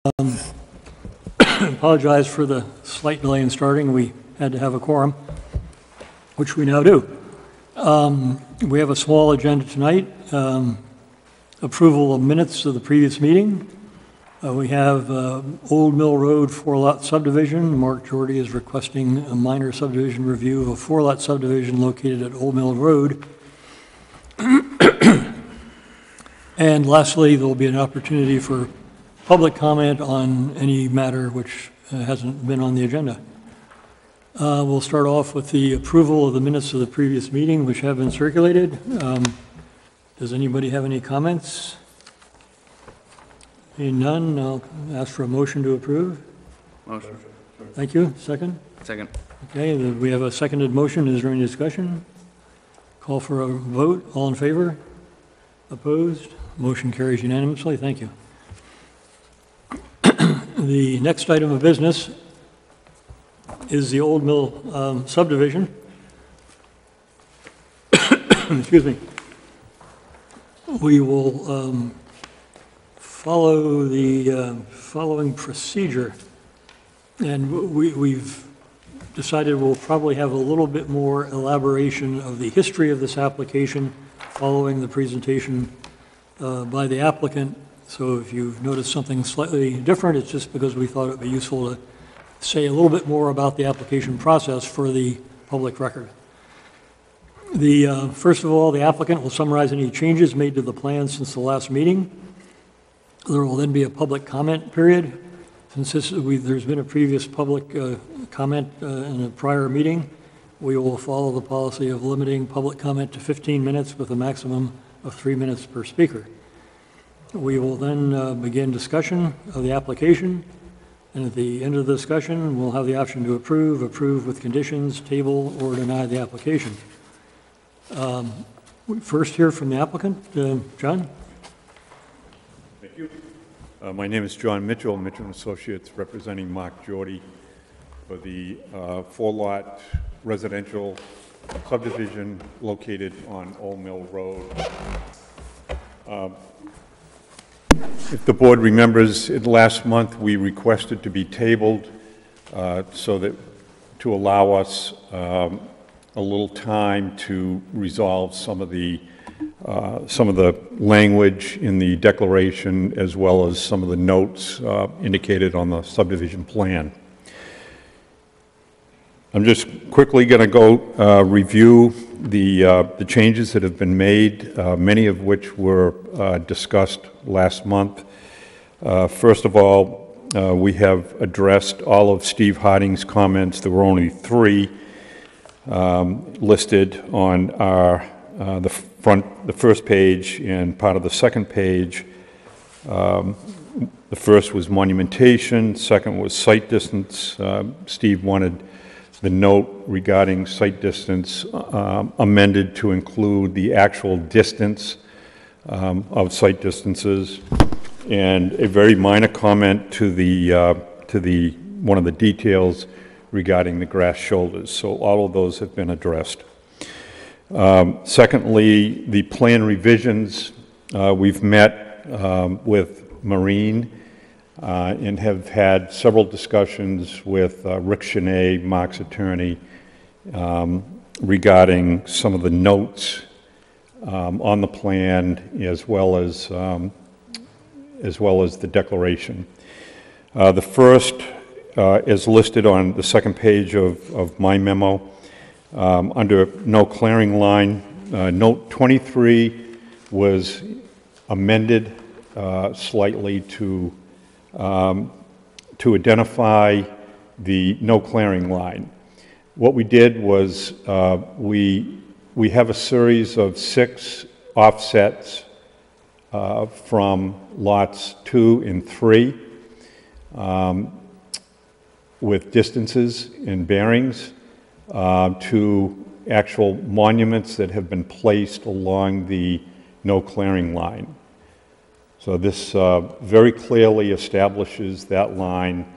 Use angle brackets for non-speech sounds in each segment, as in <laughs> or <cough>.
<coughs> Apologize for the slight delay in starting. We had to have a quorum, which we now do. Um, We have a small agenda tonight. Um, Approval of minutes of the previous meeting. Uh, We have uh, Old Mill Road four-lot subdivision. Mark Jordy is requesting a minor subdivision review of a four-lot subdivision located at Old Mill Road. <coughs> And lastly, there'll be an opportunity for public comment on any matter which uh, hasn't been on the agenda. Uh, We'll start off with the approval of the minutes of the previous meeting, which have been circulated. Um, Does anybody have any comments? Seeing none, I'll ask for a motion to approve. Motion. Thank you. Second? Second. Okay, then we have a seconded motion. Is there any discussion? Call for a vote. All in favor? Opposed? Motion carries unanimously. Thank you. The next item of business is the Old Mill um, subdivision. <coughs> Excuse me. We will um, follow the uh, following procedure. And we, we've decided we'll probably have a little bit more elaboration of the history of this application following the presentation uh, by the applicant. So if you've noticed something slightly different, it's just because we thought it'd be useful to say a little bit more about the application process for the public record. The, uh, first of all, the applicant will summarize any changes made to the plan since the last meeting. There will then be a public comment period. Since this, we, there's been a previous public uh, comment uh, in a prior meeting, we will follow the policy of limiting public comment to 15 minutes with a maximum of three minutes per speaker. We will then uh, begin discussion of the application, and at the end of the discussion, we'll have the option to approve, approve with conditions, table, or deny the application. Um, we First hear from the applicant. Uh, John? Thank you. Uh, My name is John Mitchell, Mitchell and Associates, representing Mark Jordy for the uh, four-lot residential subdivision located on Old Mill Road. Um, If the board remembers, in last month, we requested to be tabled uh, so that, to allow us um, a little time to resolve some of the uh, some of the language in the declaration as well as some of the notes uh, indicated on the subdivision plan. I'm just quickly going to go uh, review the, uh, the changes that have been made, uh, many of which were uh, discussed last month. Uh, First of all, uh, we have addressed all of Steve Harding's comments. There were only three um, listed on our, the front, the first page and part of the second page. Um, The first was monumentation, second was sight distance. Steve wanted the note regarding sight distance um, amended to include the actual distance um, of sight distances, and a very minor comment to the, uh, to the, one of the details regarding the grass shoulders. So all of those have been addressed. Um, Secondly, the plan revisions, uh, we've met um, with Maureen uh, and have had several discussions with uh, Rick Chenet, Mark's attorney, um, regarding some of the notes um, on the plan as well as, um, as well as the declaration. Uh, The first uh, is listed on the second page of, of my memo. Um, Under no clearing line, uh, note 23 was amended uh, slightly to, um, to identify the no clearing line. What we did was, uh, we, we have a series of six offsets uh, from lots two and three um, with distances and bearings uh, to actual monuments that have been placed along the no clearing line. So this uh, very clearly establishes that line,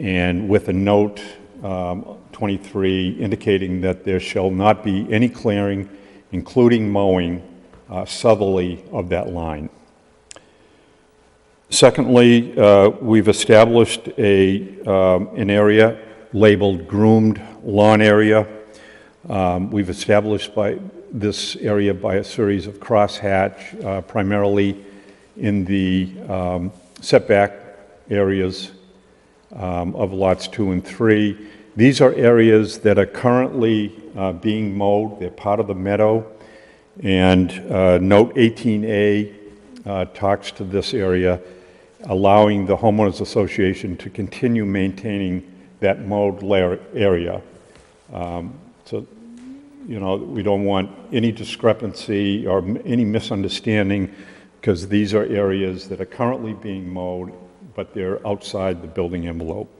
and with a note um, 23 indicating that there shall not be any clearing, including mowing, uh, southerly of that line. Secondly, uh, we've established a, um, an area labeled groomed lawn area. Um, We've established by, this area by a series of crosshatch, uh, primarily in the um, setback areas um, of lots two and three. These are areas that are currently uh, being mowed, they're part of the meadow. And uh, note 18A uh, talks to this area, allowing the homeowners association to continue maintaining that mowed layer- area. Um, So, you know, we don't want any discrepancy or any misunderstanding, because these are areas that are currently being mowed, but they're outside the building envelope.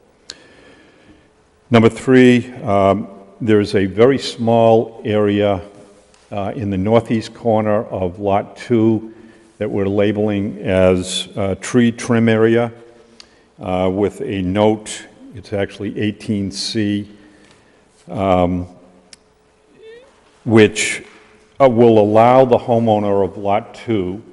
Number three, um, there's a very small area uh, in the northeast corner of Lot 2 that we're labeling as uh, tree trim area uh, with a note, it's actually 18C, um, which uh, will allow the homeowner of Lot 2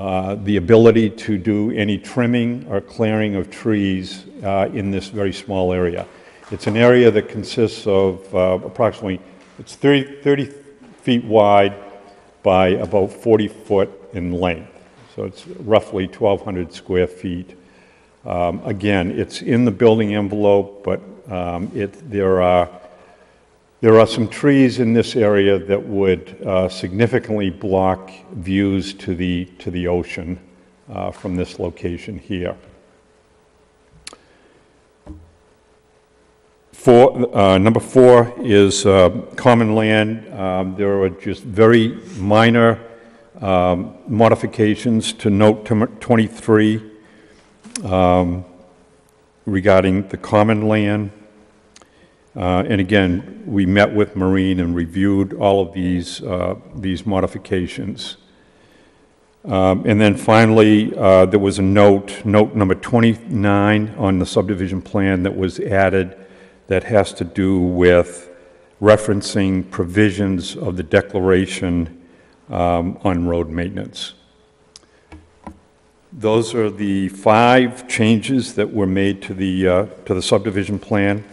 uh, the ability to do any trimming or clearing of trees uh, in this very small area. It's an area that consists of uh, approximately, it's 30 30 feet wide by about 40 foot in length. So it's roughly 1,200 square feet. Um, Again, it's in the building envelope, but um, it, there are, there are some trees in this area that would uh, significantly block views to the, to the ocean uh, from this location here. Four, uh, number four is uh, common land. Um, There are just very minor um, modifications to note 23 um, regarding the common land. Uh, And again, we met with Maureen and reviewed all of these, uh, these modifications. Um, And then finally, uh, there was a note, note number 29 on the subdivision plan that was added that has to do with referencing provisions of the declaration um, on road maintenance. Those are the five changes that were made to the, uh, to the subdivision plan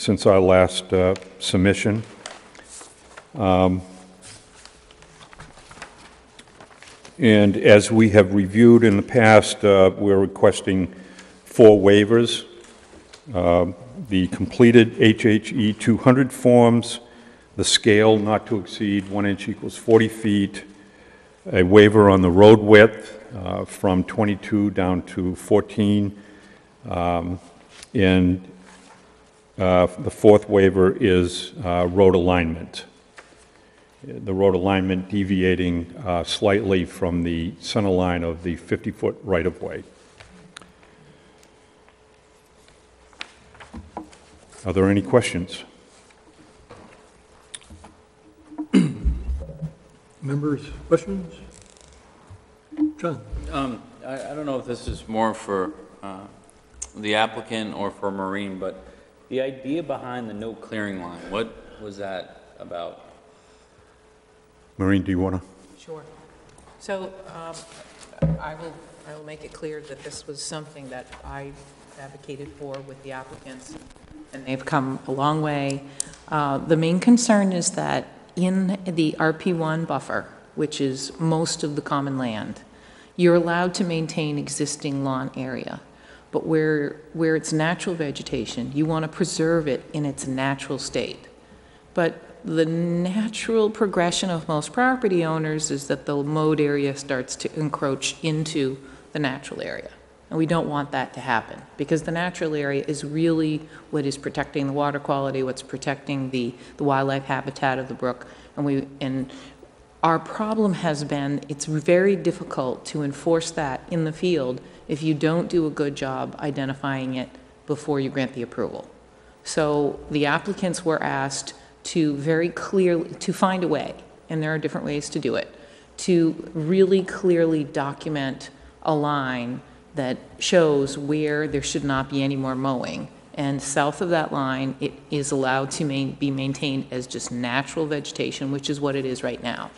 since our last uh, submission. Um, And as we have reviewed in the past, uh, we're requesting four waivers. Um, The completed HHE 200 forms, the scale not to exceed one inch equals 40 feet, a waiver on the road width uh, from 22 down to 14, um, and uh, the fourth waiver is uh, road alignment. The road alignment deviating uh, slightly from the center line of the 50-foot right-of-way. Are there any questions? <clears throat> Members, questions? John? Um, I, I don't know if this is more for, uh, the applicant or for Maureen, but the idea behind the no clearing line, what was that about? Maureen, do you want to? Sure. So um, I will, I will make it clear that this was something that I advocated for with the applicants, and they've come a long way. Uh, The main concern is that in the RP1 buffer, which is most of the common land, you're allowed to maintain existing lawn area. But where, where it's natural vegetation, you want to preserve it in its natural state. But the natural progression of most property owners is that the mowed area starts to encroach into the natural area. And we don't want that to happen, because the natural area is really what is protecting the water quality, what's protecting the, the wildlife habitat of the brook. And we, and our problem has been, it's very difficult to enforce that in the field if you don't do a good job identifying it before you grant the approval. So the applicants were asked to very clearly, to find a way, and there are different ways to do it, to really clearly document a line that shows where there should not be any more mowing. And south of that line, it is allowed to main, be maintained as just natural vegetation, which is what it is right now.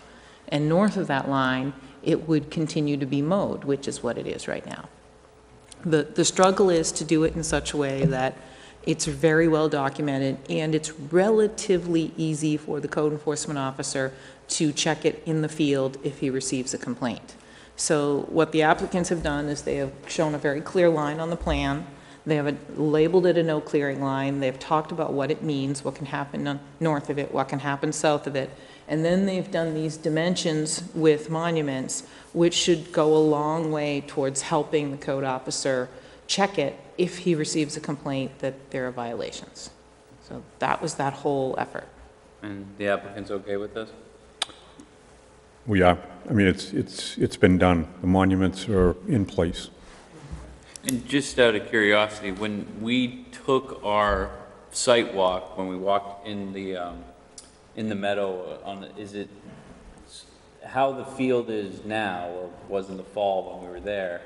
And north of that line, it would continue to be mowed, which is what it is right now. The, the struggle is to do it in such a way that it's very well documented, and it's relatively easy for the code enforcement officer to check it in the field if he receives a complaint. So what the applicants have done is they have shown a very clear line on the plan. They have labeled it a no clearing line. They've talked about what it means, what can happen north of it, what can happen south of it. And then they've done these dimensions with monuments, which should go a long way towards helping the code officer check it if he receives a complaint that there are violations. So that was that whole effort. And the applicant's okay with this? We are, I mean, it's, it's, it's been done. The monuments are in place. And just out of curiosity, when we took our site walk, when we walked in the, um, in the meadow on, the- is it, how the field is now, or was in the fall when we were there,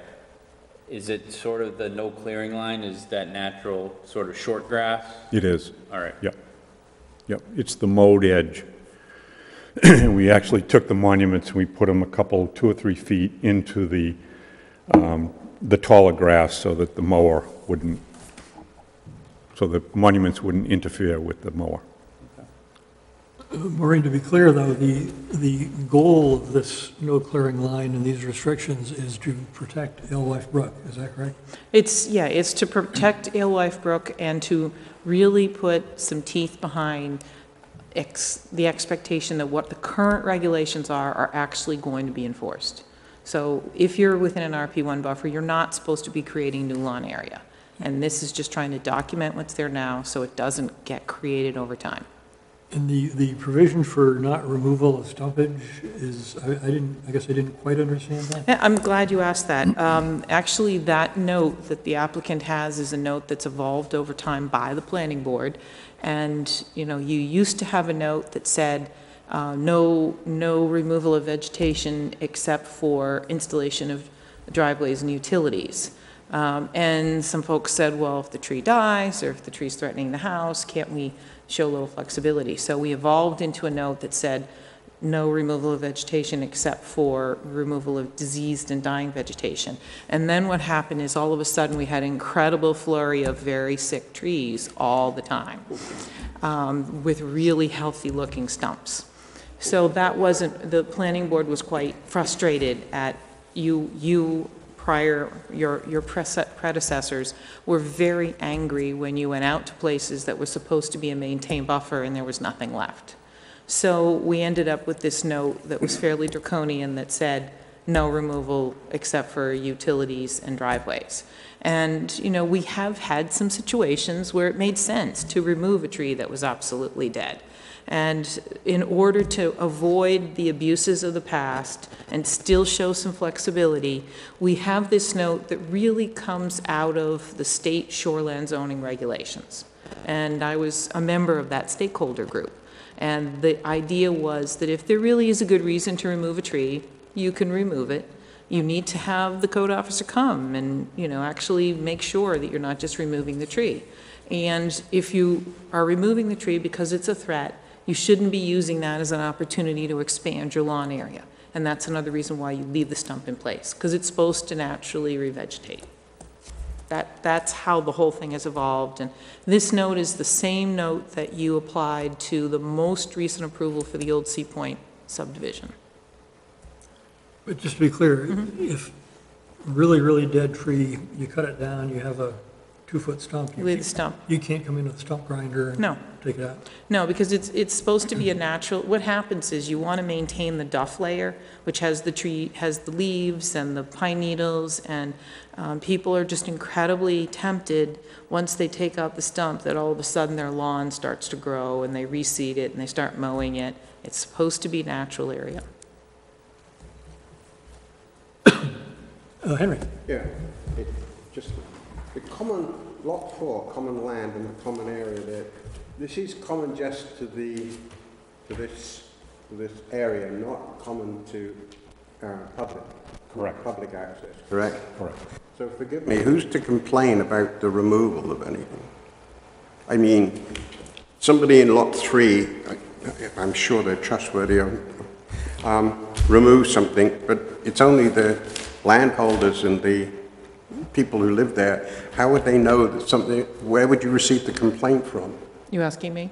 is it sort of the no clearing line, is that natural sort of short grass? It is. All right. Yep. Yep, it's the mowed edge. <clears throat> We actually took the monuments and we put them a couple, two or three feet into the, um, the taller grass so that the mower wouldn't, so the monuments wouldn't interfere with the mower. Maureen, to be clear, though, the, the goal of this no clearing line and these restrictions is to protect Alewife Brook, is that correct? It's, yeah, it's to protect Alewife Brook and to really put some teeth behind ex, the expectation that what the current regulations are, are actually going to be enforced. So if you're within an RP1 buffer, you're not supposed to be creating new lawn area. And this is just trying to document what's there now, so it doesn't get created over time. And the, the provision for not removal of stumpage is, I, I didn't, I guess I didn't quite understand that. Yeah, I'm glad you asked that. Um, Actually, that note that the applicant has is a note that's evolved over time by the planning board. And, you know, you used to have a note that said, uh, no, no removal of vegetation except for installation of driveways and utilities. Um, And some folks said, well, if the tree dies, or if the tree's threatening the house, can't we show a little flexibility? So we evolved into a note that said, no removal of vegetation except for removal of diseased and dying vegetation. And then what happened is all of a sudden, we had an incredible flurry of very sick trees all the time, um, with really healthy-looking stumps. So that wasn't, the planning board was quite frustrated at you, you prior, your, your predecessors were very angry when you went out to places that were supposed to be a maintained buffer and there was nothing left. So we ended up with this note that was fairly draconian that said, no removal except for utilities and driveways. And, you know, we have had some situations where it made sense to remove a tree that was absolutely dead. And in order to avoid the abuses of the past and still show some flexibility, we have this note that really comes out of the state shoreland zoning regulations. And I was a member of that stakeholder group. And the idea was that if there really is a good reason to remove a tree, you can remove it. You need to have the code officer come and, you know, actually make sure that you're not just removing the tree. And if you are removing the tree because it's a threat, you shouldn't be using that as an opportunity to expand your lawn area. And that's another reason why you leave the stump in place, because it's supposed to naturally revegetate. That, that's how the whole thing has evolved. And this note is the same note that you applied to the most recent approval for the old Sea Point subdivision. But just to be clear, mm-hmm. if really, really dead tree, you cut it down, you have a two-foot stump. you Leave can't- stump. You can't come in with a stump grinder and No. take it out. No, because it's, it's supposed to be a natural, what happens is you want to maintain the duff layer, which has the tree, has the leaves and the pine needles, and um, people are just incredibly tempted, once they take out the stump, that all of a sudden their lawn starts to grow, and they reseed it, and they start mowing it. It's supposed to be natural area. Uh, Henry? Yeah, it just, the common, lot four, common land and the common area there, this is common just to the, to this, to this area, not common to, uh, public. Correct. Public access, correct? Correct. So forgive me, who's to complain about the removal of anything? I mean, somebody in lot three, I- I'm sure they're trustworthy, um, remove something, but it's only the landholders and the people who live there, how would they know that something, where would you receive the complaint from? You asking me?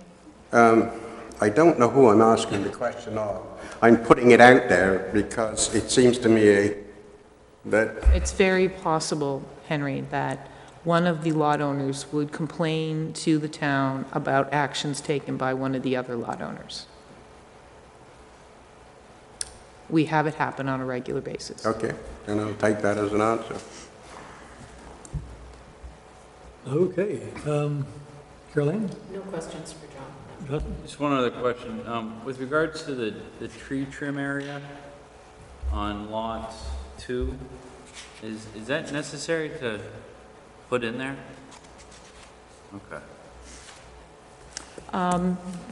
Um, I don't know who I'm asking the question of. I'm putting it out there because it seems to me that, It's very possible, Henry, that one of the lot owners would complain to the town about actions taken by one of the other lot owners. We have it happen on a regular basis. okay, and I'll take that as an answer. Okay, um, Caroline? No questions for John. Justin? Just one other question. Um, With regards to the, the tree trim area on lot two, is, is that necessary to put in there? Okay.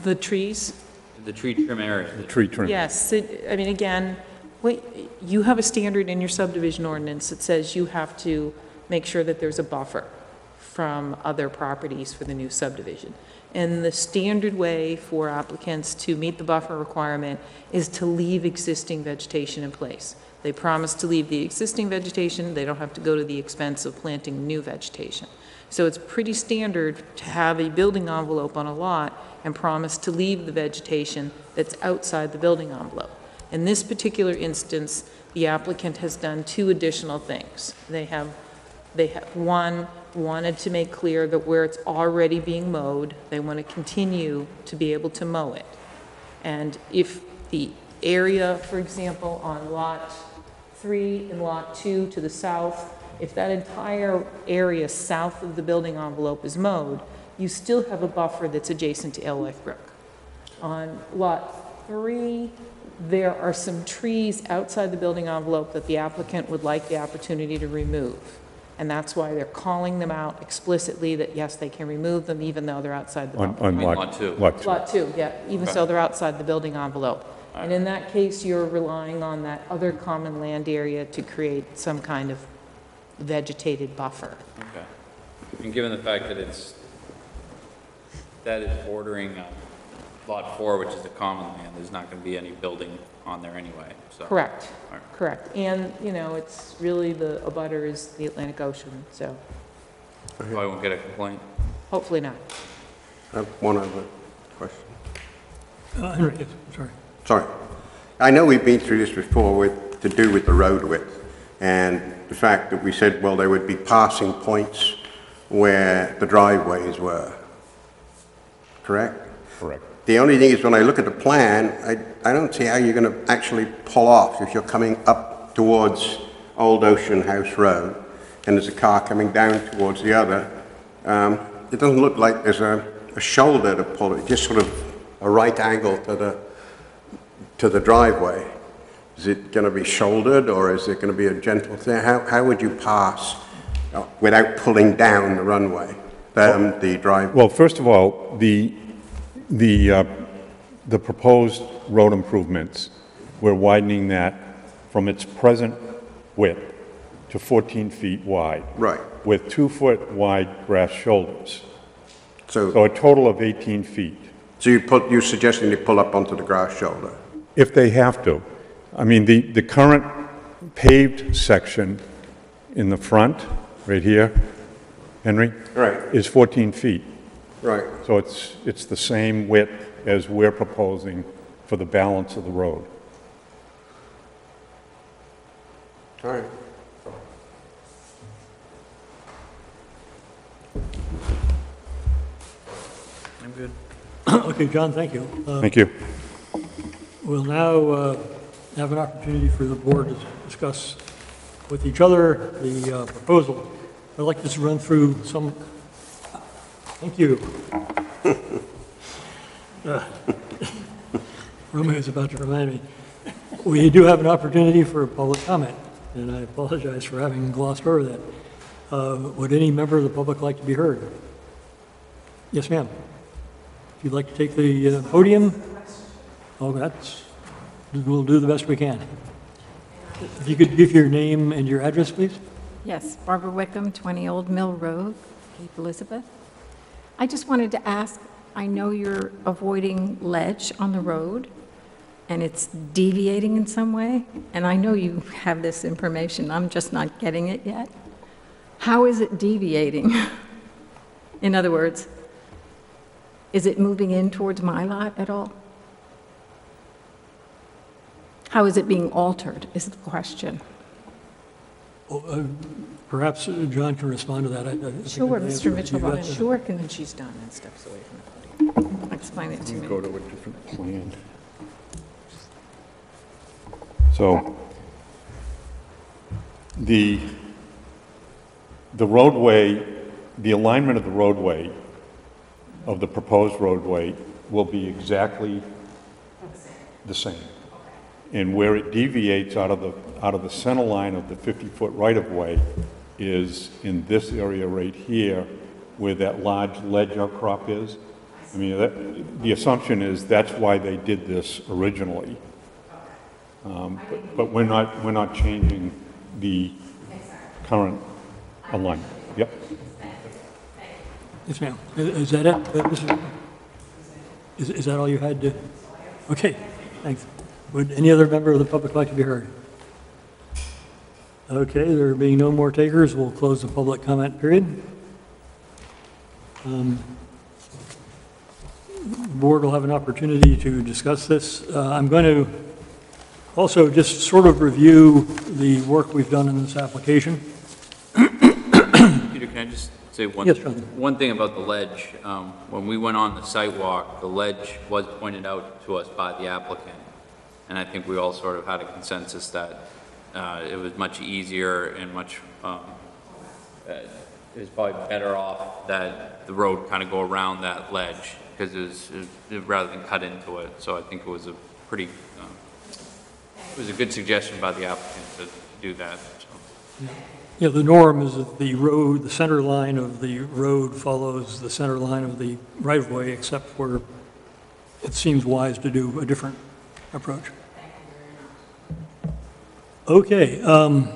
The trees? The tree trim area. the- Tree trim. Yes, it- I mean, again, wait, you have a standard in your subdivision ordinance that says you have to make sure that there's a buffer from other properties for the new subdivision. And the standard way for applicants to meet the buffer requirement is to leave existing vegetation in place. They promise to leave the existing vegetation, they don't have to go to the expense of planting new vegetation. So it's pretty standard to have a building envelope on a lot and promise to leave the vegetation that's outside the building envelope. In this particular instance, the applicant has done two additional things. They have, they have, one, wanted to make clear that where it's already being mowed, they want to continue to be able to mow it. And if the area, for example, on Lot 3 and Lot 2 to the south, if that entire area south of the building envelope is mowed, you still have a buffer that's adjacent to Alewife Brook. On Lot 3, there are some trees outside the building envelope that the applicant would like the opportunity to remove. And that's why they're calling them out explicitly that, yes, they can remove them even though they're outside the On, on mean lot. lot two. Lot two. Lot two, yeah, even so, they're outside the building envelope. And in that case, you're relying on that other common land area to create some kind of vegetated buffer. Okay. And given the fact that it's, that is bordering uh, lot four, which is the common land, there's not going to be any building on there anyway, so. Correct, All right. correct. And, you know, it's really, the abutter is the Atlantic Ocean, so So I won't get a complaint? hopefully not. I have one other question. Uh, Henry, yes, sorry. Sorry. I know we've been through this before with, to do with the road width, and the fact that we said, well, there would be passing points where the driveways were. Correct? Correct. The only thing is, when I look at the plan, I, I don't see how you're gonna actually pull off if you're coming up towards Old Ocean House Road, and there's a car coming down towards the other. Um, it doesn't look like there's a, a shoulder to pull it, just sort of a right angle to the, to the driveway. Is it gonna be shouldered, or is it gonna be a gentle thing? How, how would you pass uh, without pulling down the runway, um, the drive? Well, first of all, the, the, uh, the proposed road improvements, we're widening that from its present width to 14 feet wide. Right. With two-foot wide grass shoulders. So. So a total of 18 feet, So you put, you're suggesting they pull up onto the grass shoulder? if they have to. I mean, the, the current paved section in the front, right here, Henry? Right. Is 14 feet. Right. So it's, it's the same width as we're proposing for the balance of the road. All right. I'm good. <coughs> Okay, John, thank you. Uh, Thank you. We'll now uh, have an opportunity for the board to discuss with each other the uh, proposal. I'd like to just run through some, thank you. <laughs> Uh, Romeo is about to remind me. We do have an opportunity for public comment, and I apologize for having glossed over that. Uh, Would any member of the public like to be heard? Yes, ma'am. If you'd like to take the uh, podium, oh, that's, we'll do the best we can. If you could give your name and your address, please? Yes, Barbara Wickham, 20 Old Mill Road, Cape Elizabeth. I just wanted to ask, I know you're avoiding ledge on the road, and it's deviating in some way, and I know you have this information, I'm just not getting it yet. How is it deviating? <laughs> In other words, is it moving in towards my lot at all? How is it being altered, is the question. Oh, uh, Perhaps uh, John can respond to that. I- I Sure, the Mr. answer- Mitchell, you got but the- sure can When she's done and steps away from the podium. explain it to me. Go to a different plan. So, the, the roadway, the alignment of the roadway, of the proposed roadway, will be exactly the same. And where it deviates out of the, out of the center line of the 50-foot right-of-way is in this area right here, where that large ledge outcrop is. I mean, that, the assumption is that's why they did this originally. Um, but- But we're not, we're not changing the current alignment. Yep. Yes, ma'am. Is that it? Uh, Is is that all you had to? Okay, thanks. Would any other member of the public like to be heard? Okay, there being no more takers, we'll close the public comment period. Um, Board will have an opportunity to discuss this. Uh, I'm going to also just sort of review the work we've done in this application. Peter, can I just say one? Yes, One thing about the ledge. Um, When we went on the site walk, the ledge was pointed out to us by the applicant. And I think we all sort of had a consensus that uh, it was much easier and much, um, uh, it was probably better off that the road kind of go around that ledge because it was, it- rather than cut into it. So I think it was a pretty, um, it was a good suggestion by the applicant to do that, so. Yeah, the norm is that the road, the center line of the road follows the center line of the right-of-way, except where it seems wise to do a different approach. Okay, um,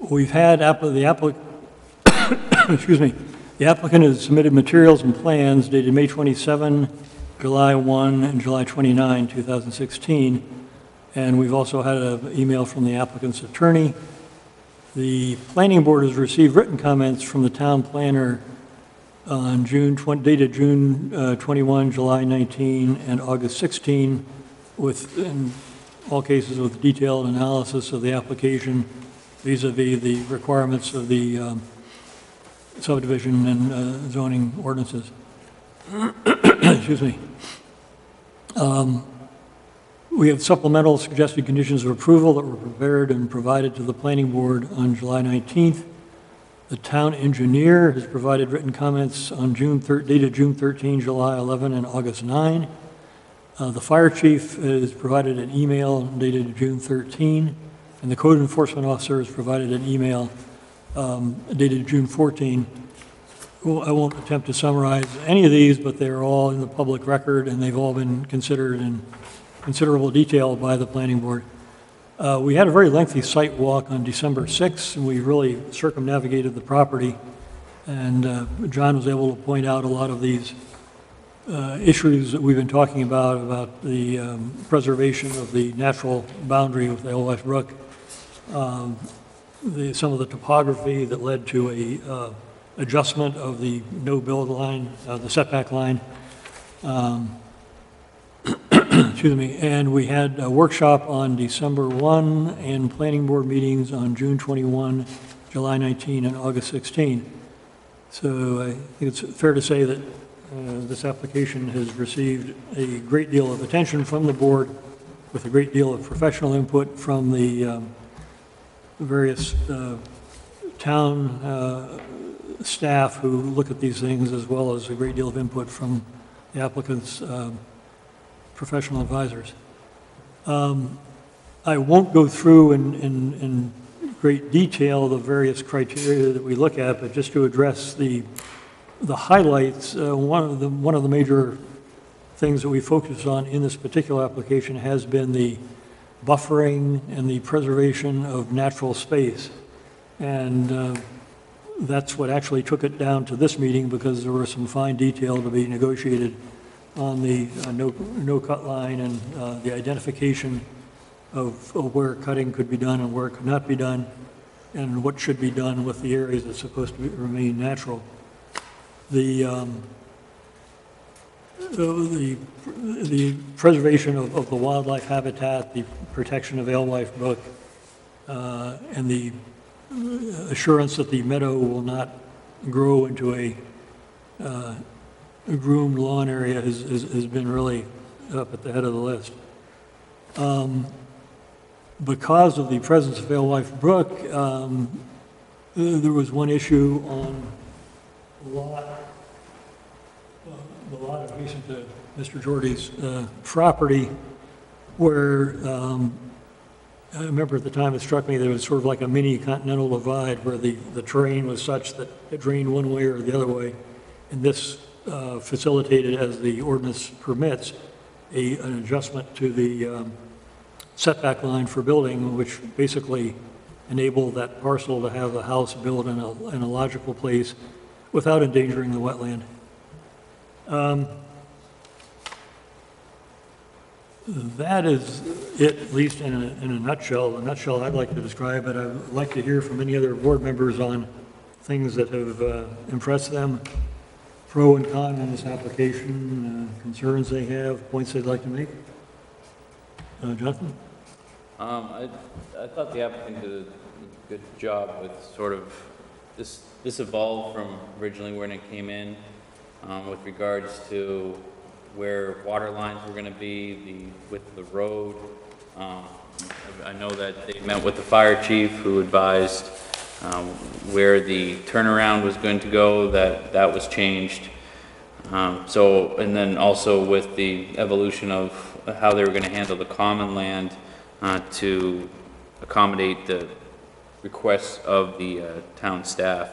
we've had app- the applic, <coughs> excuse me, the applicant has submitted materials and plans dated May 27, July 1, and July 29, 2016, and we've also had an email from the applicant's attorney. The planning board has received written comments from the town planner on June, 20 dated June uh, 21, July 19, and August 16, with, in all cases, with detailed analysis of the application vis-à-vis the requirements of the um, subdivision and uh, zoning ordinances. <coughs> Excuse me. We have supplemental suggested conditions of approval that were prepared and provided to the planning board on July 19th. The town engineer has provided written comments on June, thir- dated June 13, July 11, and August 9. Uh, The fire chief has provided an email dated June 13, and the code enforcement officer has provided an email um, dated June 14. Well, I won't attempt to summarize any of these, but they're all in the public record, and they've all been considered in considerable detail by the planning board. Uh, We had a very lengthy site walk on December 6th, and we really circumnavigated the property, and uh, John was able to point out a lot of these uh, issues that we've been talking about, about the um, preservation of the natural boundary with the Alewife Brook, um, the, some of the topography that led to a uh, adjustment of the no-build line, uh, the setback line, <coughs> excuse me, and we had a workshop on December 1 and planning board meetings on June 21, July 19, and August 16. So I think it's fair to say that uh, this application has received a great deal of attention from the board with a great deal of professional input from the um, various uh, town uh, staff who look at these things, as well as a great deal of input from the applicant's um, professional advisors. Um, I won't go through in, in, in great detail the various criteria that we look at, but just to address the, the highlights, uh, one of the, one of the major things that we focus on in this particular application has been the buffering and the preservation of natural space. And uh, that's what actually took it down to this meeting, because there was some fine detail to be negotiated on the uh, no, no-cut line and uh, the identification of of where cutting could be done and where it could not be done. and what should be done with the areas that's supposed to be- remain natural. The, um, the, the preservation of, of the wildlife habitat, the protection of Alewife Brook, uh, and the assurance that the meadow will not grow into a uh, groomed lawn area has, has has been really up at the head of the list. Um, Because of the presence of Alewife Brook, um, there was one issue on the lot, uh, lot adjacent to Mr. Jordy's uh, property, where um, I remember at the time it struck me there was sort of like a mini continental divide where the, the terrain was such that it drained one way or the other way. And this uh, facilitated, as the ordinance permits, a, an adjustment to the um, setback line for building, which basically enabled that parcel to have a house built in a, in a logical place without endangering the wetland. Um, That is it, at least in a, in a nutshell. A nutshell I'd like to describe it. I'd like to hear from any other board members on things that have uh, impressed them, pro and con in this application, uh, concerns they have, points they'd like to make. Uh, Jonathan? Um, I, I thought the applicant did a good job with sort of, this, this evolved from originally when it came in, um, with regards to where water lines were gonna be, the the road. Um, I know that they met with the fire chief who advised, um, where the turnaround was going to go, that, that was changed. Um, So, and then also with the evolution of how they were going to handle the common land uh, to accommodate the requests of the uh, town staff.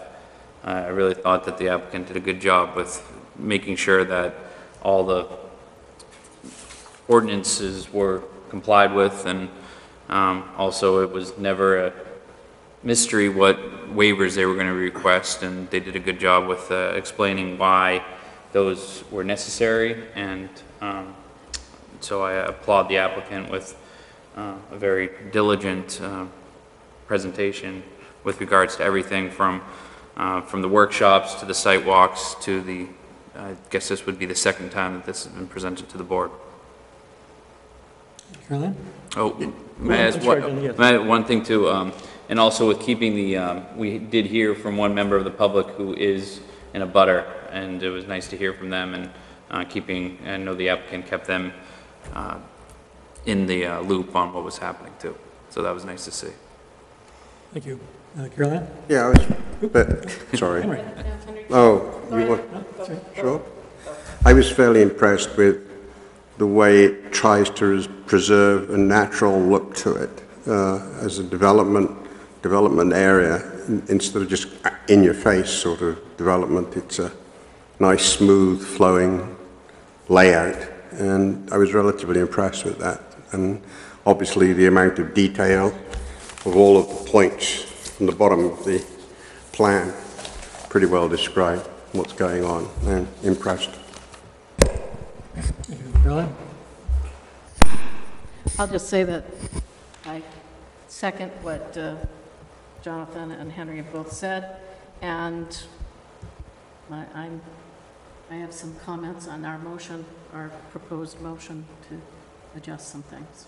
I really thought that the applicant did a good job with making sure that all the ordinances were complied with, and um, also it was never a mystery what waivers they were going to request, and they did a good job with uh, explaining why those were necessary, and um, so I applaud the applicant with uh, a very diligent uh, presentation with regards to everything from, uh, from the workshops to the site walks to the, I guess this would be the second time that this has been presented to the board. Caroline? Oh, may I ask I'm sorry, one, Jenny, yes. may I add one thing too, um, and also with keeping the, um, we did hear from one member of the public who is in abutter, and it was nice to hear from them and, uh, keeping, I know the applicant kept them, uh, in the uh, loop on what was happening too, so that was nice to see. Thank you. Uh, Caroline? Yeah, I was, but, sorry. Oh, you want, sure? I was fairly impressed with the way it tries to preserve a natural look to it uh, as a development, development area, instead of just in-your-face sort of development. It's a nice, smooth, flowing layout, and I was relatively impressed with that. And obviously, the amount of detail of all of the points from the bottom of the plan, pretty well describe what's going on, and impressed. Caroline? I'll just say that I second what uh, Jonathan and Henry have both said, and I- I'm, I have some comments on our motion, our proposed motion to adjust some things.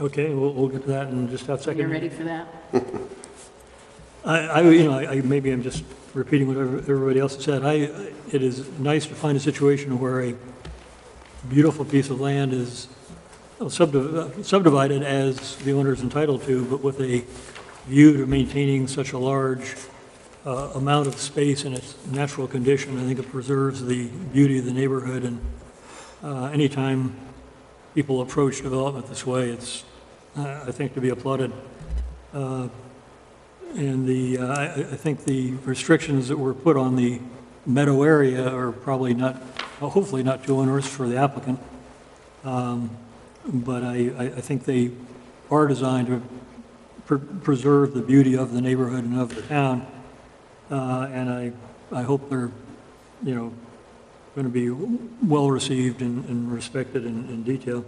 Okay, we'll, we'll get to that in just a Are second. you ready for that? <laughs> I, I, you know, I, I- maybe I'm just repeating what every- everybody else has said. I, it is nice to find a situation where a beautiful piece of land is subdiv- subdivided as the owner is entitled to, but with a view to maintaining such a large uh, amount of space in its natural condition. I think it preserves the beauty of the neighborhood, and uh, anytime people approach development this way, it's, I think, to be applauded. Uh, and the, uh, I I think the restrictions that were put on the meadow area are probably not, hopefully not too onerous for the applicant. Um, But I, I I think they are designed to pre- preserve the beauty of the neighborhood and of the town. Uh, And I, I hope they're, you know, going to be well-received and and respected in in detail.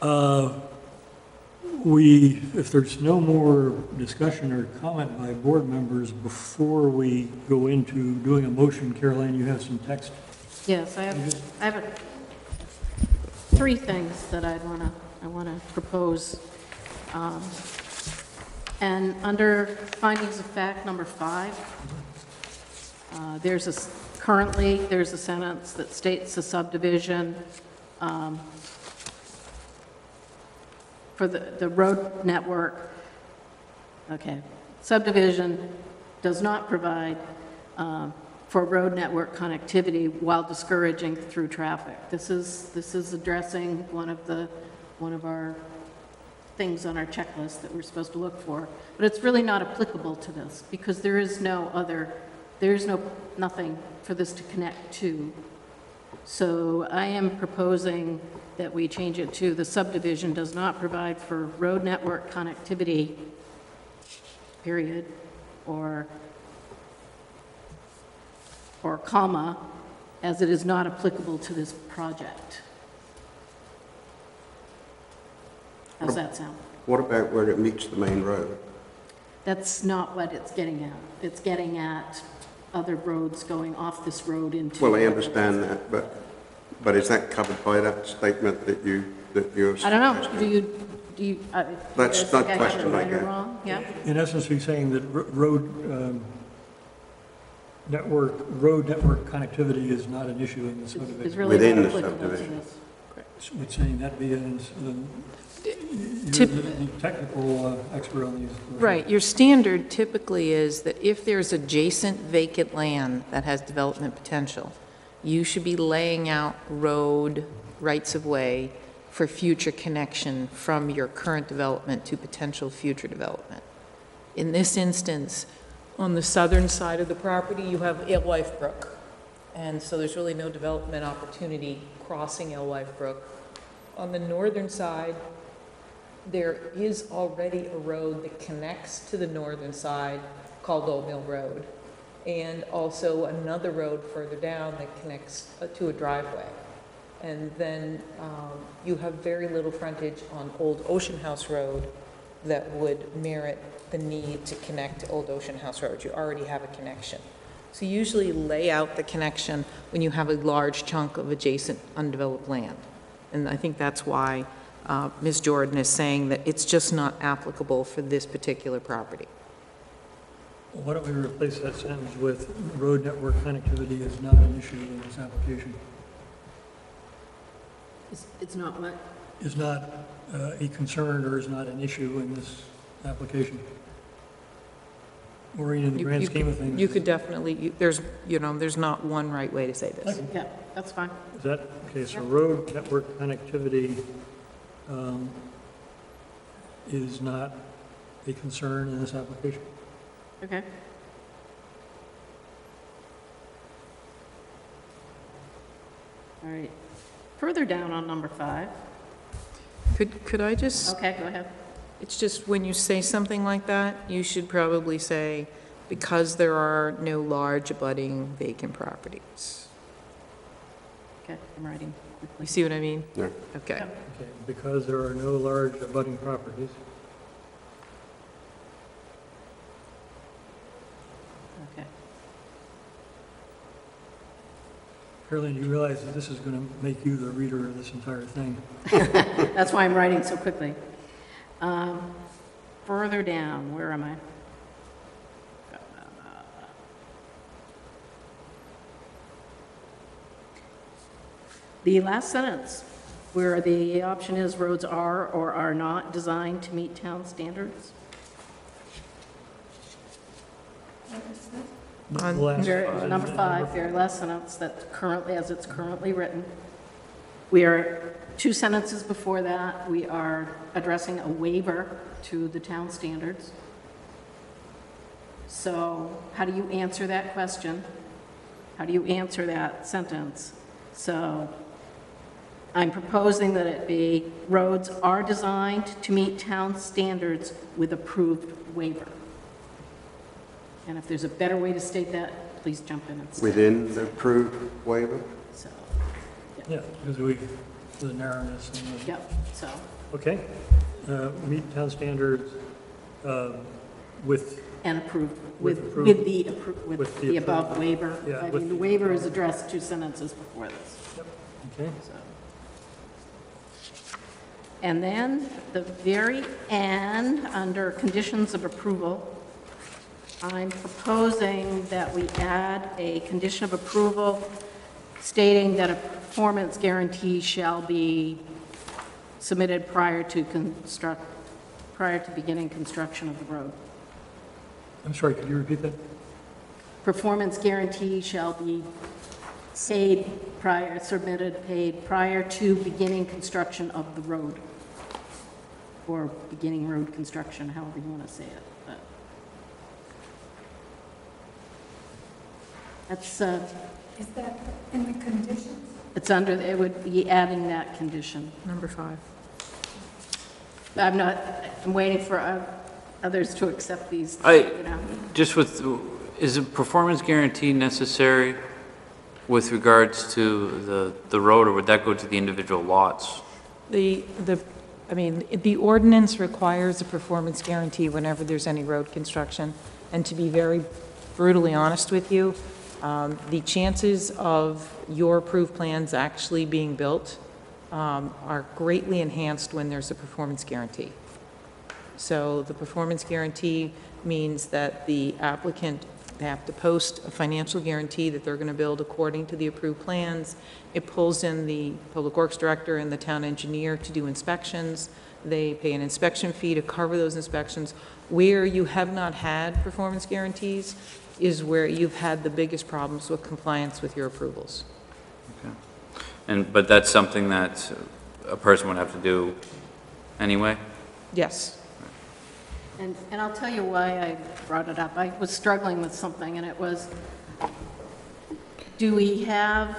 Uh, we, if there's no more discussion or comment by board members before we go into doing a motion, Caroline, you have some text? Yes, I have, I have a- three things that I'd want to, I want to propose. Um, And under findings of fact number five, uh, there's a, s- currently, there's a sentence that states the subdivision um, for the, the road network, okay, subdivision does not provide um, for road network connectivity while discouraging through traffic. This is, this is addressing one of the, one of our things on our checklist that we're supposed to look for, but it's really not applicable to this, because there is no other, there is no, nothing for this to connect to. So I am proposing that we change it to, the subdivision does not provide for road network connectivity, period, or, or comma, as it is not applicable to this project. How's that sound? What about where it meets the main road? That's not what it's getting at. It's getting at other roads going off this road into. Well, I understand that, but, but is that covered by that statement that you, that you're I don't know, do suggesting? you, do you? uh, That's do you not think I got it question I right or get. wrong? Yeah? In essence, he's saying that ro- road, um, network, road network connectivity is not an issue in the It's subdivision. really Within not the applicable to subdivision. this. Would saying that be, an- um, you're the technical uh, expert on these. Right, your standard typically is that if there's adjacent vacant land that has development potential, you should be laying out road rights-of-way for future connection from your current development to potential future development. In this instance, on the southern side of the property, you have Alewife Brook, and so there's really no development opportunity crossing Alewife Brook. On the northern side, there is already a road that connects to the northern side called Old Mill Road, and also another road further down that connects uh, to a driveway. And then um, you have very little frontage on Old Ocean House Road that would merit the need to connect to Old Ocean House Road. You already have a connection. So you usually lay out the connection when you have a large chunk of adjacent undeveloped land. And I think that's why uh, Ms. Jordan is saying that it's just not applicable for this particular property. Why don't we replace that sentence with road network connectivity is not an issue in this application? It's, it's not what? Is not uh, a concern or is not an issue in this application? Maureen, in the You- grand you scheme of could- things. You could definitely, you- there's, you know, there's not one right way to say this. Okay. Yeah, that's fine. Is that, okay, so road network connectivity um, is not a concern in this application? Okay. All right. Further down on number five. Could, could I just, Okay, go ahead. it's just when you say something like that, you should probably say, because there are no large abutting vacant properties. Okay, I'm writing You see what I mean? Yeah. Okay. Okay, because there are no large abutting properties. Okay. Caroline, you realize that this is going to make you the reader of this entire thing? <laughs> That's why I'm writing so quickly. Um, Further down, where am I? The last sentence, where the option is roads are or are not designed to meet town standards. On- last five, Number five, very last sentence, that currently, as it's currently written. We are, two sentences before that, we are addressing a waiver to the town standards. So how do you answer that question? How do you answer that sentence? So I'm proposing that it be, roads are designed to meet town standards with approved waiver. And if there's a better way to state that, please jump in and say. Within the approved waiver? So, Yeah, because we, the narrowness and the, yep, so, okay. uh, meet town standards um, with, And approved, With with, approved- with the, appro- with with the the above waiver. yeah, I with mean, the the- waiver is addressed two sentences before this, okay? so. And then, at the very end, under conditions of approval, I'm proposing that we add a condition of approval stating that a performance guarantee shall be submitted prior to construct, prior to beginning construction of the road. I'm sorry, could you repeat that? Performance guarantee shall be paid prior, submitted, paid prior to beginning construction of the road. Or beginning road construction, however you want to say it. but- That's, uh, Is that in the conditions? it's under, it would be adding that condition. Number five. I'm not, I'm waiting for uh, others to accept these, I- you know. Just with, is a performance guarantee necessary with regards to the, the road, or would that go to the individual lots? The, the, I mean, the ordinance requires a performance guarantee whenever there's any road construction. And to be very brutally honest with you, um, the chances of your approved plans actually being built um, are greatly enhanced when there's a performance guarantee. So the performance guarantee means that the applicant, have to post a financial guarantee that they're going to build according to the approved plans. It pulls in the public works director and the town engineer to do inspections. They pay an inspection fee to cover those inspections. Where you have not had performance guarantees is where you've had the biggest problems with compliance with your approvals. Okay. And, but that's something that a person would have to do anyway? Yes. And, and I'll tell you why I brought it up. I was struggling with something, and it was, do we have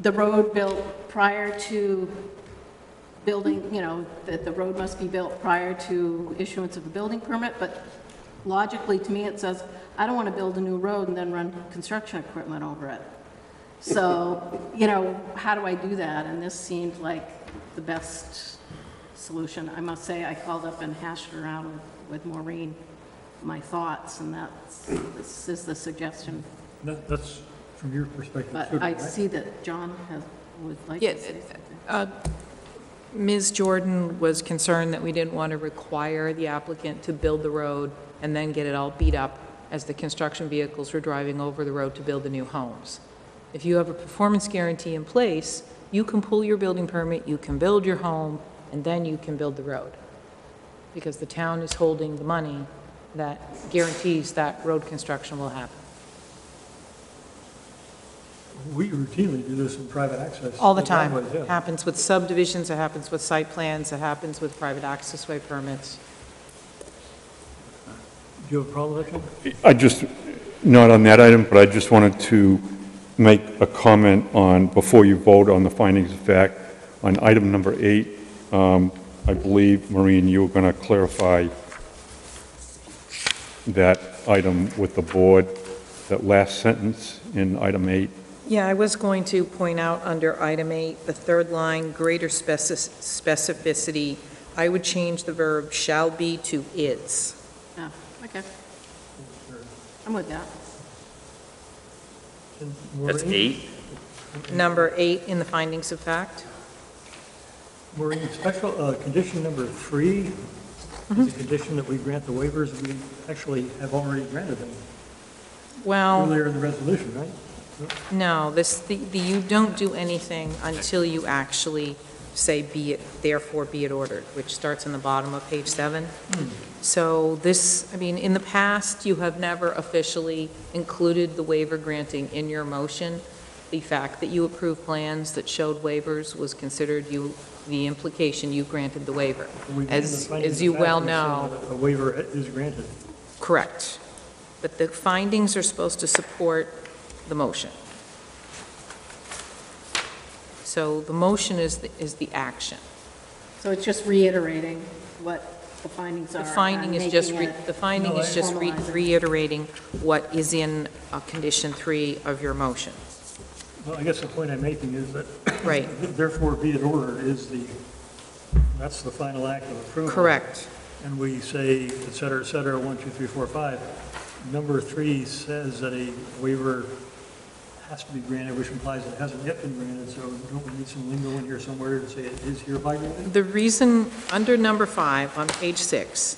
the road built prior to building, you know, that the road must be built prior to issuance of a building permit? But logically, to me, it says, I don't want to build a new road and then run construction equipment over it. So, you know, how do I do that? And this seemed like the best solution. I must say, I called up and hashed it around with- with Maureen, my thoughts, and that's, this is the suggestion. That- That's, from your perspective, But too, I right? see that John has, would like Yeah, to say something. Uh, Ms. Jordan was concerned that we didn't want to require the applicant to build the road and then get it all beat up as the construction vehicles were driving over the road to build the new homes. If you have a performance guarantee in place, you can pull your building permit, you can build your home, and then you can build the road. Because the town is holding the money that guarantees that road construction will happen. We routinely do this in private access. All the time. driveways, yeah. Happens with subdivisions, it happens with site plans, it happens with private access way permits. Do you have a problem with that, Jim? I just, not on that item, but I just wanted to make a comment on, before you vote on the findings of fact, on item number eight, um, I believe, Maureen, you were going to clarify that item with the board, that last sentence in item eight. Yeah, I was going to point out under item eight, the third line, greater speci- specificity, I would change the verb shall be to is. Oh, okay. I'm with that. That's eight? Number eight in the findings of fact. Maureen, special, uh, condition number three is a condition that we grant the waivers. We actually have already granted them Well, earlier in the resolution, right? no, this, the, the- you don't do anything until you actually say be it, therefore be it ordered, which starts in the bottom of page seven. So this, I mean, in the past, you have never officially included the waiver granting in your motion. The fact that you approved plans that showed waivers was considered you, the implication you granted the waiver. We- in the As, findings of you fact, well we say know, that A waiver is granted. correct. But the findings are supposed to support the motion. So the motion is, the- is the action. So it's just reiterating what the findings are. The finding is just, re- the finding No, is just re- Formalize reiterating what is in uh, condition three of your motion. Well, I guess the point I'm making is that <coughs> Right. <coughs> therefore be it ordered is the That's the final act of approval. Correct. And we say, et cetera, et cetera, one, two, three, four, five. Number three says that a waiver has to be granted, which implies it hasn't yet been granted, so don't we need some lingo in here somewhere to say it is hereby granted? The reason, under number five, on page six,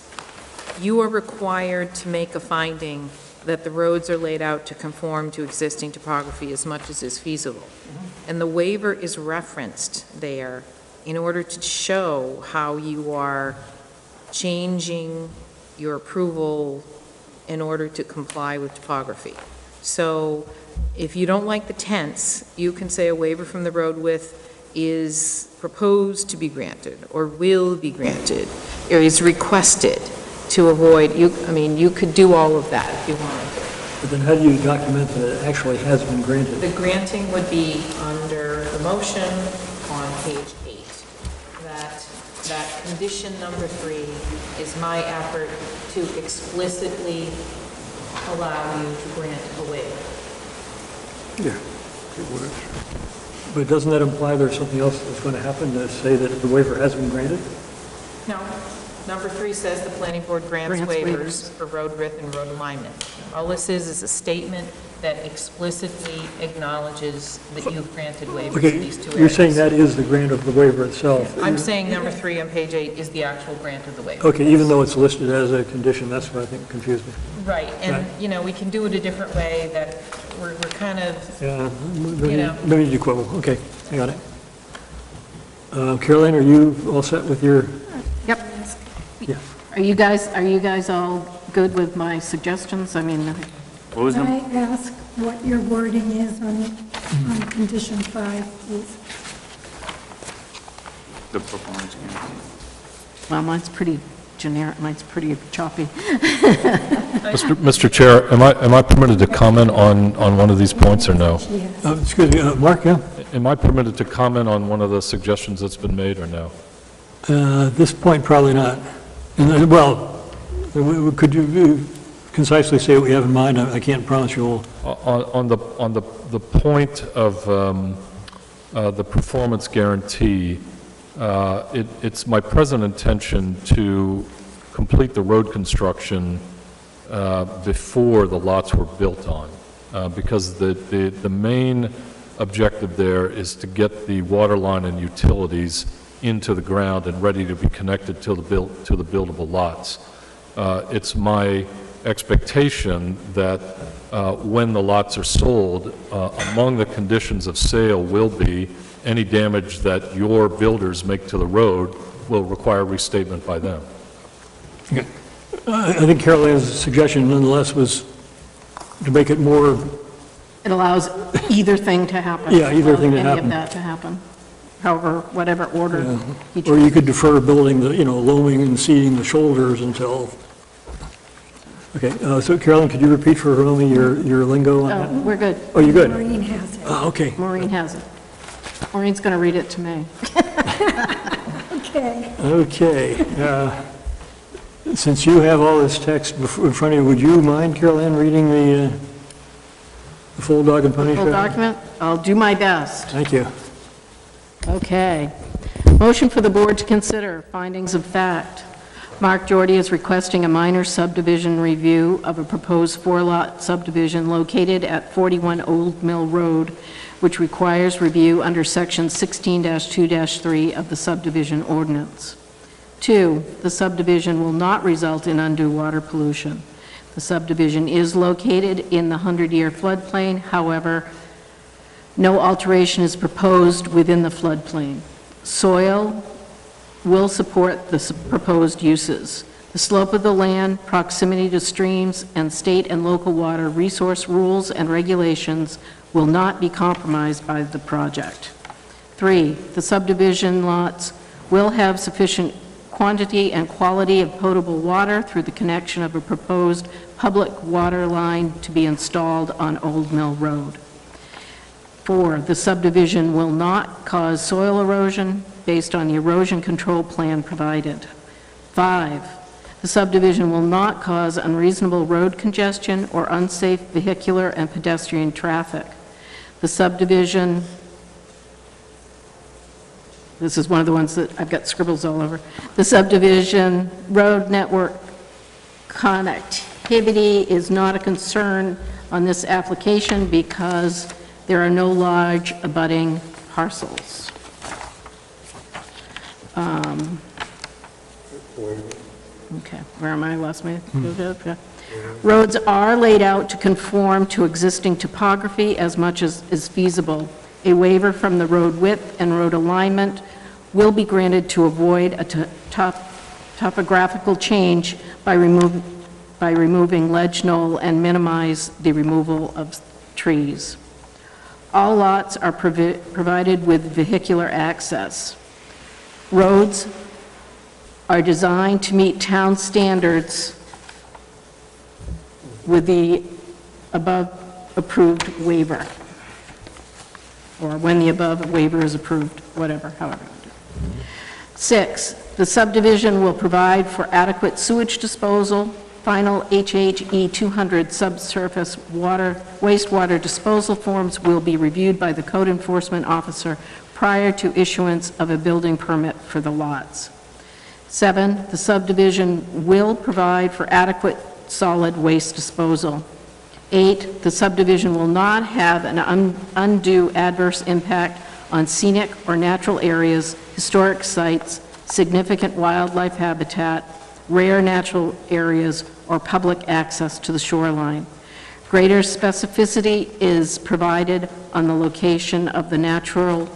you are required to make a finding that the roads are laid out to conform to existing topography as much as is feasible. Mm-hmm. And the waiver is referenced there in order to show how you are changing your approval in order to comply with topography. So if you don't like the tense, you can say a waiver from the road width is proposed to be granted, or will be granted, or is requested to avoid, you, I mean, you could do all of that if you wanted. But then how do you document that it actually has been granted? The granting would be under the motion on page eight. That, that condition number three is my effort to explicitly allow you to grant a waiver. Yeah. But doesn't that imply there's something else that's going to happen to say that the waiver has been granted? No, number three says the planning board grants Grants waivers waivers. for road width and road alignment. All this is, is a statement that explicitly acknowledges that you've granted waivers in Okay, these two areas. you're saying that is the grant of the waiver itself? I'm saying number three on page eight is the actual grant of the waiver. Okay, even though it's listed as a condition, that's what I think confused me. Right, and, Right. you know, we can do it a different way, that we're, we're kind of, Yeah, You know. maybe, maybe you quibble, okay, I got it. Uh, Caroline, are you all set with your. Are you guys, are you guys all good with my suggestions? I mean, What was Can number? I ask what your wording is on, on condition five, please? The performance guarantee. well, mine's pretty generic, mine's pretty choppy. <laughs> Mr. Mr. Chair, am I, am I permitted to comment on, on one of these points or no? Yes. uh, excuse me, uh, Mark, yeah? Am I permitted to comment on one of the suggestions that's been made or no? Uh, At this point, probably not. And, uh, Well, uh, could you uh, concisely say what we have in mind? I can't promise you will. On, on the, on the, the point of um, uh, the performance guarantee, uh, it, it's my present intention to complete the road construction uh, before the lots were built on, because the, the, the main objective there is to get the water line and utilities into the ground and ready to be connected to the build, to the buildable lots. Uh, It's my expectation that uh, when the lots are sold, uh, among the conditions of sale will be any damage that your builders make to the road will require restatement by them. I I think Caroline's suggestion nonetheless was to make it more, It allows either thing to happen. Yeah, either thing to Any happen. of that to happen, however, whatever order. each- or you could defer building the, you know, loaming and seeding the shoulders until, okay, uh, so Carolyn, could you repeat for Romy your your lingo on Oh, that? we're good. Oh, you're good? Maureen has it. Oh, Okay. Maureen has it. Maureen's going to read it to me. Okay. Okay. uh, Since you have all this text bef- in front of you, would you mind, Carolyn, reading the uh, the full dog and pony show? Full document? I'll do my best. Thank you. Okay. Motion for the board to consider findings of fact. Mark Jordy is requesting a minor subdivision review of a proposed four-lot subdivision located at 41 Old Mill Road, which requires review under Section 16-2-3 of the subdivision ordinance. Two, the subdivision will not result in undue water pollution. The subdivision is located in the 100-year floodplain, however, no alteration is proposed within the floodplain. Soil will support the proposed uses. The slope of the land, proximity to streams, and state and local water resource rules and regulations will not be compromised by the project. Three, the subdivision lots will have sufficient quantity and quality of potable water through the connection of a proposed public water line to be installed on Old Mill Road. Four, the subdivision will not cause soil erosion based on the erosion control plan provided. Five, the subdivision will not cause unreasonable road congestion or unsafe vehicular and pedestrian traffic. The subdivision this is one of the ones that I've got scribbles all over. The subdivision road network connectivity is not a concern on this application because there are no large abutting parcels. Um, Okay, where am I? Lost my... Roads are laid out to conform to existing topography as much as is feasible. A waiver from the road width and road alignment will be granted to avoid a to- top- topographical change by remove- by removing ledge knoll and minimize the removal of trees. All lots are provi- provided with vehicular access. Roads are designed to meet town standards with the above approved waiver, or when the above waiver is approved, whatever, however. Six, the subdivision will provide for adequate sewage disposal. Final HHE 200 subsurface water, wastewater disposal forms will be reviewed by the code enforcement officer prior to issuance of a building permit for the lots. Seven, the subdivision will provide for adequate solid waste disposal. Eight, the subdivision will not have an un- undue adverse impact on scenic or natural areas, historic sites, significant wildlife habitat, rare natural areas, or public access to the shoreline. Greater specificity is provided on the location of the natural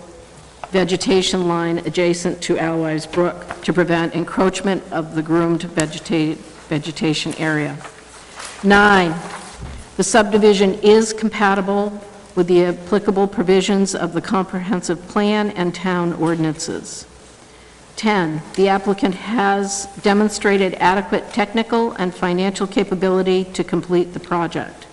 vegetation line adjacent to Alewife Brook to prevent encroachment of the groomed vegeta- vegetation area. Nine, the subdivision is compatible with the applicable provisions of the comprehensive plan and town ordinances. 10, the applicant has demonstrated adequate technical and financial capability to complete the project.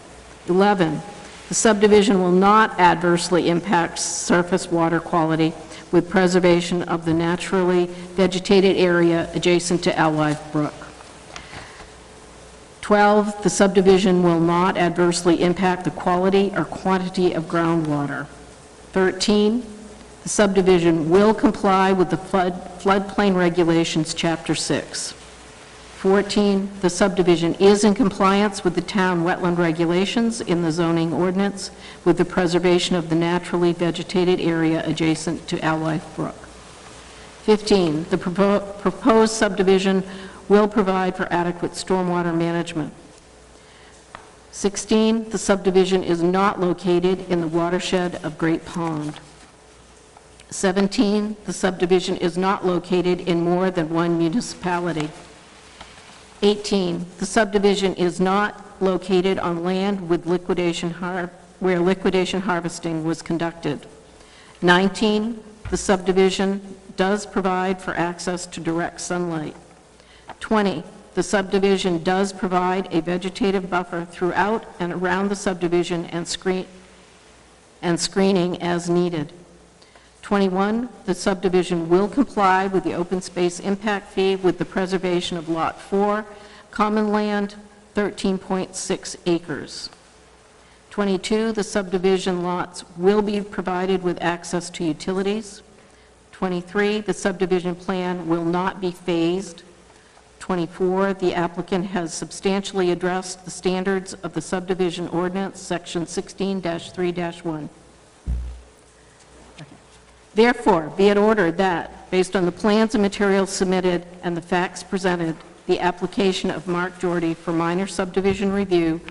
11, the subdivision will not adversely impact surface water quality with preservation of the naturally vegetated area adjacent to Alewife Brook. 12, the subdivision will not adversely impact the quality or quantity of groundwater. 13, the subdivision will comply with the flood floodplain regulations, Chapter 6. 14, the subdivision is in compliance with the town wetland regulations in the zoning ordinance with the preservation of the naturally vegetated area adjacent to Alewife Brook. 15, the propo- proposed subdivision will provide for adequate stormwater management. 16, the subdivision is not located in the watershed of Great Pond. 17, the subdivision is not located in more than one municipality. 18, the subdivision is not located on land with liquidation har, where liquidation harvesting was conducted. 19, the subdivision does provide for access to direct sunlight. 20, the subdivision does provide a vegetative buffer throughout and around the subdivision and screen, and screening as needed. 21, the subdivision will comply with the open space impact fee with the preservation of Lot 4, common land, 13.6 acres. 22, the subdivision lots will be provided with access to utilities. 23, the subdivision plan will not be phased. 24, the applicant has substantially addressed the standards of the subdivision ordinance, Section 16-3-1. Therefore, be it ordered that, based on the plans and materials submitted and the facts presented, the application of Mark Jordy for minor subdivision review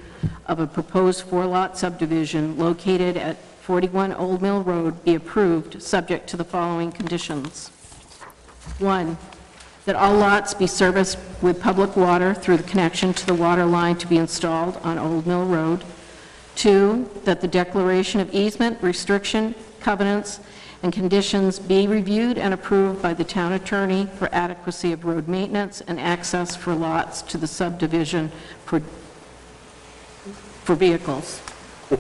of a proposed four-lot subdivision located at 41 Old Mill Road be approved, subject to the following conditions. One, that all lots be serviced with public water through the connection to the water line to be installed on Old Mill Road. Two, that the declaration of easement, restriction, covenants, and conditions be reviewed and approved by the town attorney for adequacy of road maintenance and access for lots to the subdivision for, for vehicles. <laughs>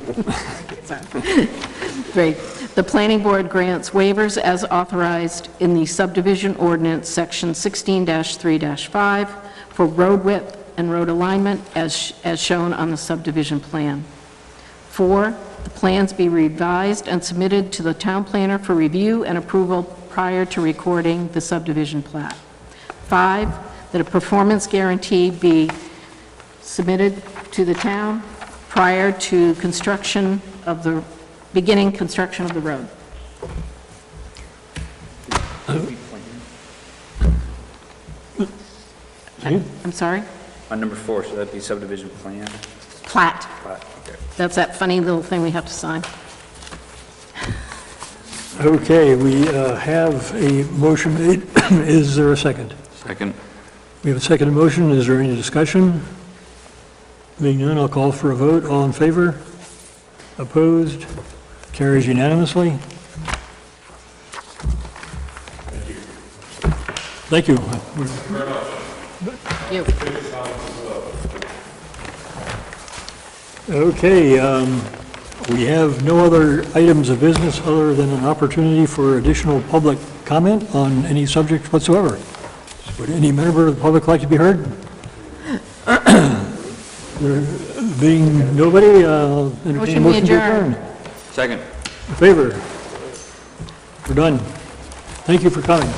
Great. The planning board grants waivers as authorized in the subdivision ordinance, section 16-3-5, for road width and road alignment as, as shown on the subdivision plan. Four, the plans be revised and submitted to the town planner for review and approval prior to recording the subdivision plat. Five, that a performance guarantee be submitted to the town prior to construction of the, beginning construction of the road. I'm sorry? On number four, should that be subdivision plan? Plat. Plat. That's that funny little thing we have to sign. Okay, we uh, have a motion made. <coughs> Is there a second? Second. We have a second motion. Is there any discussion? Being none, I'll call for a vote. All in favor? Opposed? Carries unanimously. Thank you. Thank you. Okay, um, we have no other items of business other than an opportunity for additional public comment on any subject whatsoever. Would any member of the public like to be heard? <coughs> There Being nobody, uh, entertain a Motion we motion to adjourn. adjourn. Second. In favor? We're done. Thank you for coming.